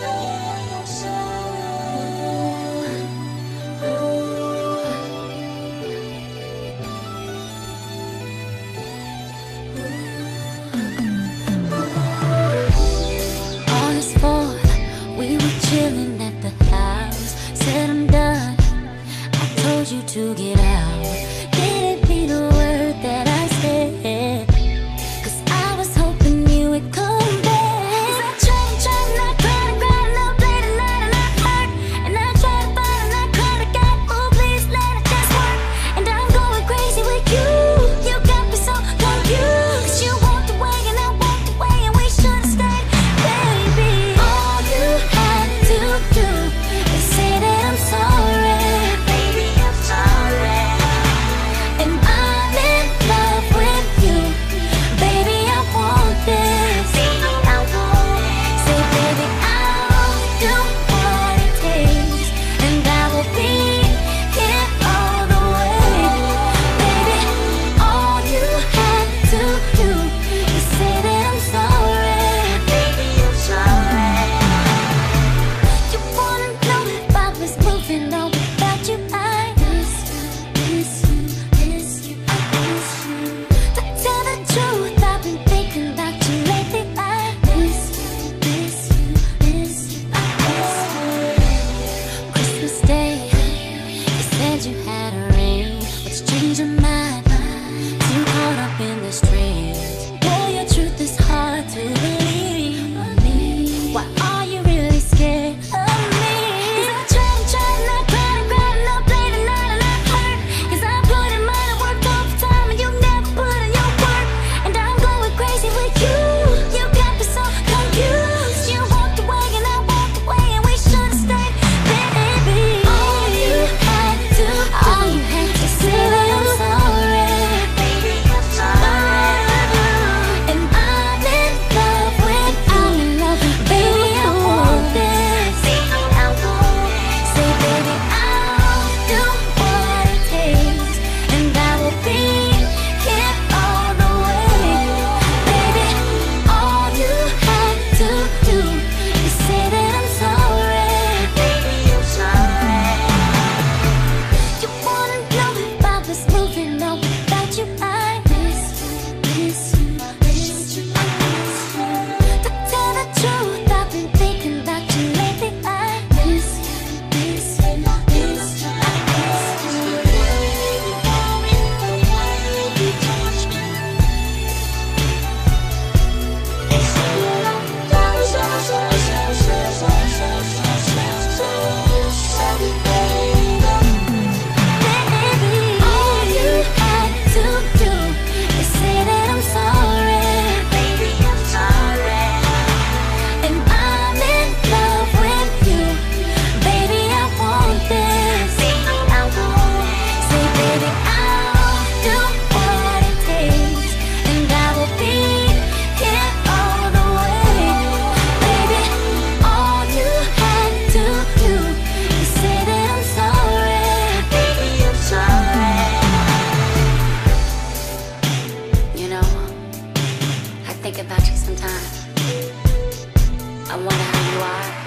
Yeah. think about you sometimes. I wonder how you are.